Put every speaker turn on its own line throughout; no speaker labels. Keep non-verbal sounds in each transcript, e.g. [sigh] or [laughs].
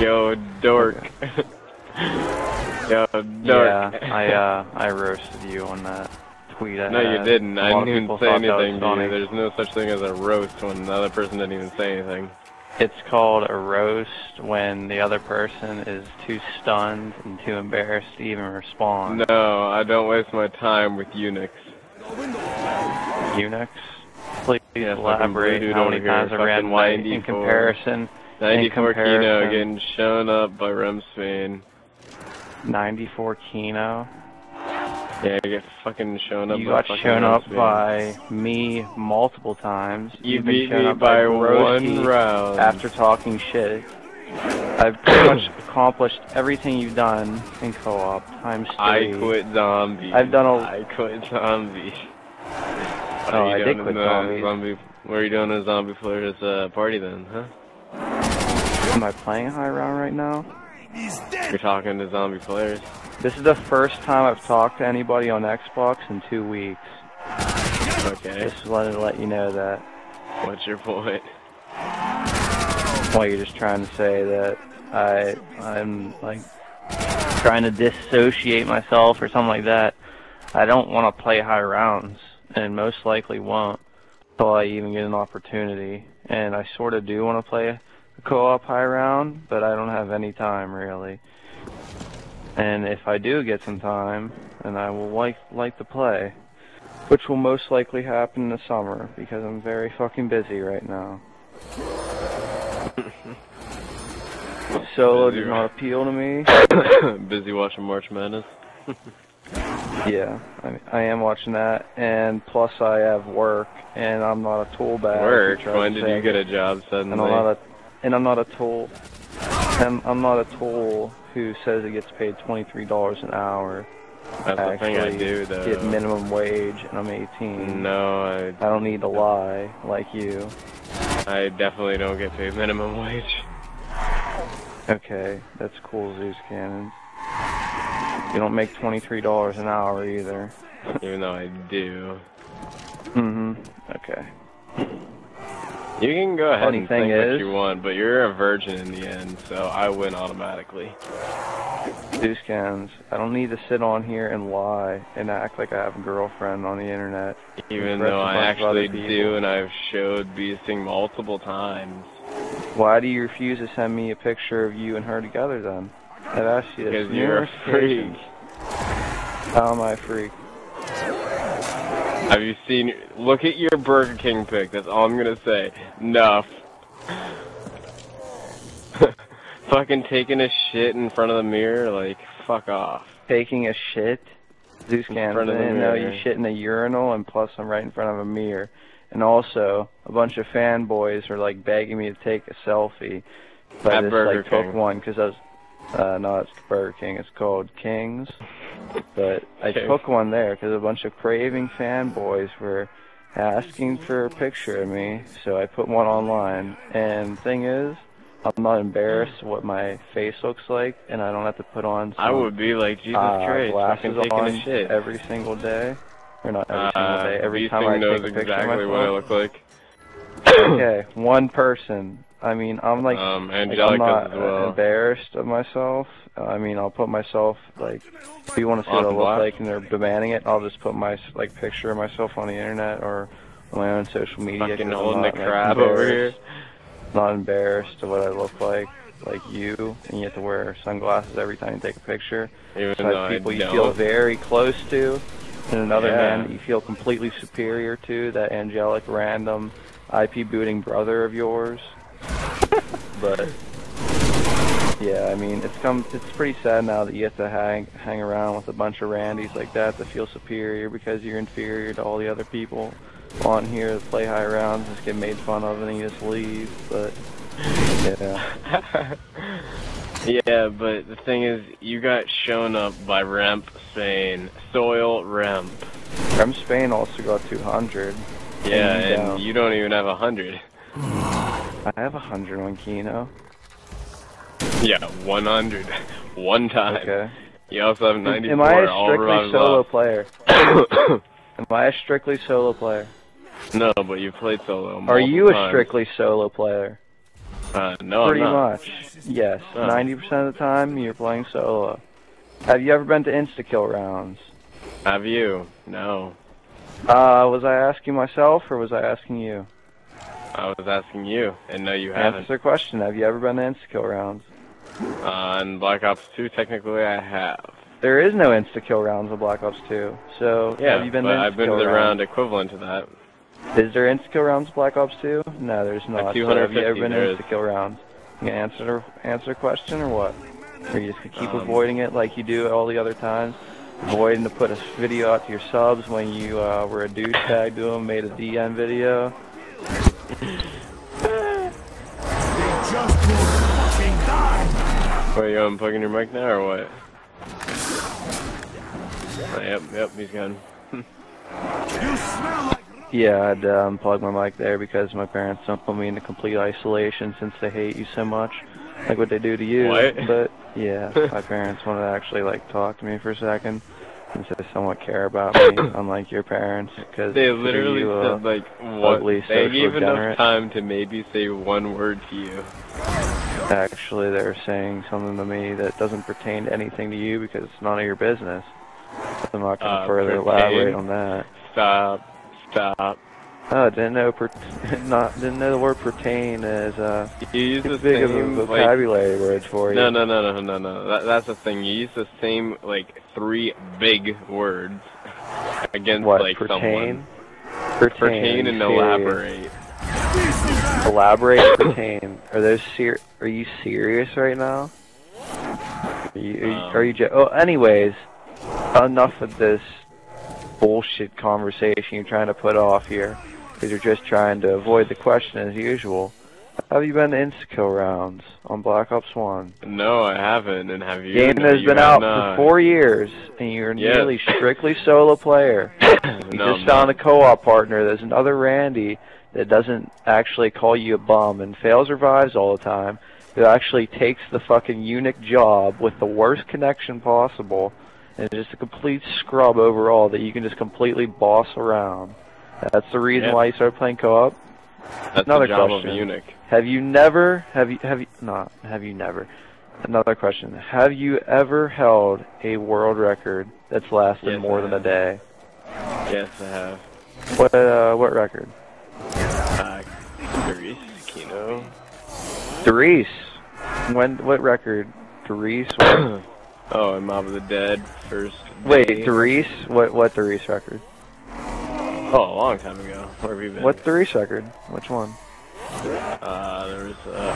Yo, dork. [laughs] Yo, dork.
Yeah, I uh, I roasted you on that tweet. I
no, you didn't.
A
I didn't even say
thought that was
anything to you. There's no such thing as a roast when the other person didn't even say anything.
It's called a roast when the other person is too stunned and too embarrassed to even respond.
No, I don't waste my time with eunuchs.
Eunuchs, please
fucking
elaborate how many times I ran white in comparison.
94 Kino getting shown up by Remspain.
94 Kino.
Yeah, I get fucking shown up
You
by
got shown up by me multiple times.
You
You've been
beat
shown
me
up
by one round.
after talking shit. I've pretty much [clears throat] accomplished everything you've done in co-op times three.
I quit zombies.
I've done a-
I quit zombies.
Oh, I did quit zombies.
Zombie, what are you doing a Zombie Players uh, party then, huh?
Am I playing high round right now?
You're talking to zombie players.
This is the first time I've talked to anybody on Xbox in two weeks.
Okay.
Just wanted to let you know that.
What's your point?
Well, you're just trying to say that I I'm like trying to dissociate myself or something like that. I don't want to play high rounds, and most likely won't until I even get an opportunity. And I sort of do want to play co-op high round, but I don't have any time really. And if I do get some time, then I will like like to play, which will most likely happen in the summer because I'm very fucking busy right now. [laughs] Solo
Busy,
does not appeal to me. [coughs]
Busy watching March Madness. [laughs]
Yeah, I, I am watching that, and plus I have work, and I'm not a tool bag.
Work. When did you get a job suddenly?
And I'm not a, and I'm not a tool. I'm not a tool who says it gets paid twenty three dollars an hour.
That's the thing I
actually
do though.
Get minimum wage, and I'm 18.
No,
I I don't need to lie like you.
I I definitely don't get paid minimum wage.
Okay, that's cool, Zeus Cannons. You don't make twenty three dollars an hour either.
Even though I do.
Mm-hmm. Okay.
You can go ahead
Funny
and
thing
think what
is-
you want, but you're a virgin in the end, so I win automatically.
Zeus Cannons, I don't need to sit on here and lie and act like I have a girlfriend on the internet.
Even though I
bunch of other
actually do, and I've showed Beasting multiple times.
Why do you refuse to send me a picture of you and her together then? I've asked you this
Because you're a freak.
How am I a freak?
Have you seen? Look at your Burger King pic. That's all I'm gonna say. Enough. [laughs] Fucking taking a shit in front of the mirror, like fuck off.
Taking a shit? Zeus
In
Cannons,
front of the
didn't know you shit in a urinal and plus I'm right in front of a mirror. And also, a bunch of fanboys are like begging me to take a selfie. But
At
I just
Burger
like took one because I was, uh, no, it's Burger King. It's called King's. But I
Okay.
took one there because a bunch of craving fanboys were asking for a picture of me. So I put one online. And thing is, I'm not embarrassed what my face looks like, and I don't have to put on. Some,
I would be like Jesus
uh,
Christ,
glasses on
a shit.
every single day, or not every single
Uh,
day. Every time I take a picture
exactly
of
what I
myself.
look like. [coughs]
okay, one person. I mean, I'm like,
Um,
like, I'm not
well.
embarrassed of myself. Uh, I mean, I'll put myself like, if you want to see what I look like and they're demanding it, I'll just put my like picture of myself on the internet or on my own social media.
Fucking holding the
not, like,
over here.
embarrassed- Not embarrassed of what I look like, like you, and you have to wear sunglasses every time you take a picture.
Even I
people you feel very close to, and another
Yeah.
man that you feel completely superior to, that angelic random IP booting brother of yours. But yeah, I mean it's come it's pretty sad now that you have to hang hang around with a bunch of Randys like that to feel superior because you're inferior to all the other people on here that play high rounds, just get made fun of and then you just leave. But yeah. [laughs]
yeah, but the thing is, you got shown up by Remp saying Soil Remp.
Rem Spain also got 200.
Yeah,
you
and you don't even have hundred.
I have a 101 Kino.
Yeah, 100. [laughs] One time.
Okay.
You also have 94.
Am I a strictly solo
off.
player? [coughs] Am I a strictly solo player?
no, but you played solo.
Are you a
times.
strictly solo player?
Uh, no,
Pretty
I'm not.
much. Yes.
Oh.
90% of the time, you're playing solo. Have you ever been to insta-kill rounds?
Have you? No.
Uh, was I asking myself, or was I asking you?
I was asking you, and no, you
Answer
haven't.
Answer the question. Have you ever been to insta-kill rounds?
Uh, in Black Ops 2, technically, I have.
There is no insta-kill rounds in Black Ops 2. So,
Yeah,
have you been
but
to
I've been to the round equivalent to that.
Is there insta-kill rounds in Black Ops 2? No, there's not. So have you ever been to insta-kill rounds? You gonna answer, answer the question, or what? Or you just keep
Um,
avoiding it like you do all the other times? Avoiding to put a video out to your subs when you uh, were a douchebag to them, made a DM video.
Wait, you unplugging your mic now, or what? Oh, yep, yep, he's gone. [laughs]
Yeah, I'd uh, unplug my mic there because my parents don't put me into complete isolation since they hate you so much, like what they do to you.
What?
But [laughs] yeah, my parents wanted to actually like talk to me for a second since they somewhat care about me, [coughs] unlike your parents. Because
They literally
you,
said, like, what?
ugly
They gave enough time to maybe say one word to you.
Actually, they're saying something to me that doesn't pertain to anything to you because it's none of your business. I'm not going to
Uh,
further
pertain?
elaborate on that.
Stop. Stop.
Oh, didn't know per- [laughs] not didn't know the word pertain as uh
You use the
big of a
same, like,
vocabulary words for you.
No, no, no, no, no, no. That, that's the thing. You use the same like three big words against
What
like
pertain?
someone.
Pertain,
Pertain and elaborate.
Elaborate, pertain. Are those ser- Are you serious right now? Are you? Are you,
Um,
are you oh, anyways, enough of this bullshit conversation you're trying to put off here, because you're just trying to avoid the question as usual. Have you been to Insta-kill rounds on Black Ops One?
No, I haven't. And have you?
Game
No,
has been out
not.
for four years, and you're
Yes.
nearly strictly solo player. [coughs] You
no,
just found a co-op partner. There's another Randy that doesn't actually call you a bum and fails revives all the time. Who actually takes the fucking eunuch job with the worst connection possible, and is just a complete scrub overall that you can just completely boss around. That's the reason
Yeah.
why you started playing co-op.
That's
another question. Have you never? Have you? Have you? Not. Have you never? Another question. Have you ever held a world record that's lasted
Yes,
more than a day?
Yes, I have.
What? Uh, what record?
Uh, Carice, Kino.
Der Riese. When? What record? Der Riese. [coughs] What?
oh, and Mob of the Dead first.
Wait.
Der
Riese. What? What Der Riese record?
Oh, a long time ago. Where have you been?
What Der Riese record? Which one?
Uh, there was uh,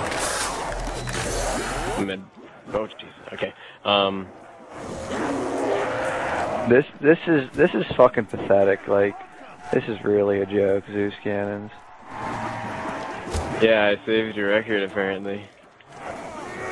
mid. Oh, jeez. Okay. Um,
This. This is. This is fucking pathetic. Like, this is really a joke, Zeus Cannons.
yeah, I saved your record apparently.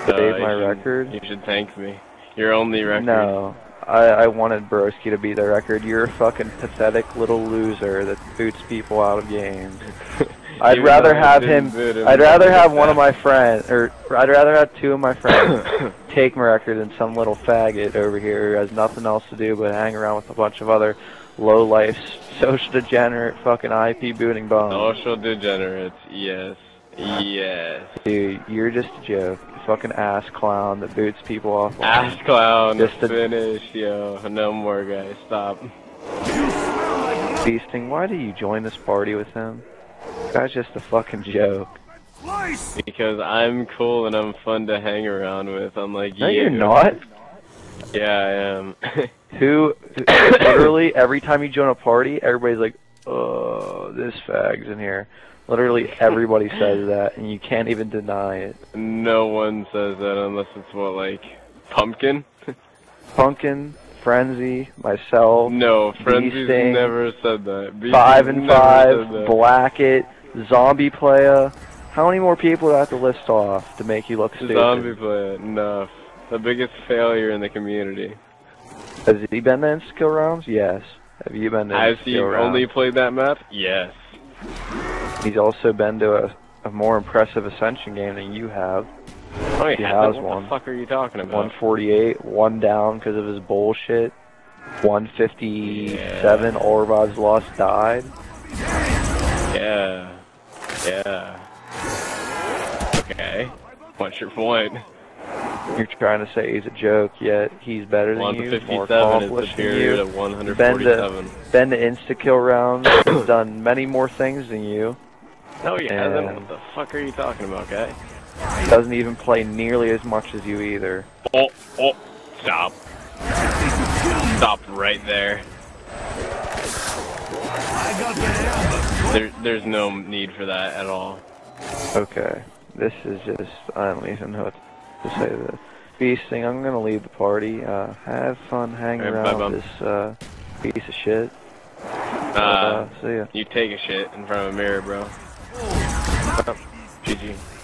Saved
you
my
should-
record?
You should thank me. Your only record.
No. I, I wanted Broski to be the record. You're a fucking pathetic little loser that boots people out of games. [laughs] I'd rather have him.
him,
I'd rather have one of my friends, or I'd rather have two of my friends [laughs] take my record than some little faggot over here who has nothing else to do but hang around with a bunch of other low life, [laughs] social degenerate, fucking IP booting bums.
Social degenerates. Yes. Yes.
Dude, you're just a joke. Fucking ass clown that boots people off.
Ass clown.
Just a-
finish, yo. No more, guys. Stop.
Beasting, why do you join this party with him? That's just a fucking joke.
Because I'm cool and I'm fun to hang around with. Unlike
No,
you.
you're not.
Yeah, I am. [laughs]
Who, literally, every time you join a party, everybody's like, oh, this fag's in here. Literally, [laughs] everybody says that, and you can't even deny it.
no one says that unless it's what, like, pumpkin? [laughs]
Pumpkin, Frenzy, myself,
No, Frenzy's
Sting,
never said that. Beasting's
Five and Five,
said that.
Blacket, Zombie Playa. How many more people do I have to list off to make you look stupid?
Zombie play enough. The biggest failure in the community.
Has he been in Insta-kill rounds? Yes. Have you been to
Has he
Insta-kill rounds?
only played that map? Yes.
He's also been to a, a more impressive Ascension game than you have.
Oh, he
He
has What
one.
the fuck are you talking about?
148, one down because of his bullshit. 157, Orvaz lost died.
Yeah. Yeah. Okay. What's your point?
You're trying to say he's a joke, yet he's better than you, more
157 is
accomplished than you.
to
Been to insta-kill rounds, has [coughs] done many more things than you.
No, he hasn't. What the fuck are you talking about, guy?
He Doesn't even play nearly as much as you either.
Oh, oh, stop. Stop right there. There, there's no need for that at all.
Okay, this is just, I don't even know what to say to this. Beasting, I'm gonna leave the party. Uh, have fun hanging
Alright,
around
bye-bye.
with this, uh, piece of shit.
Uh,
uh, see ya.
you take a shit in front of a mirror, bro. GG.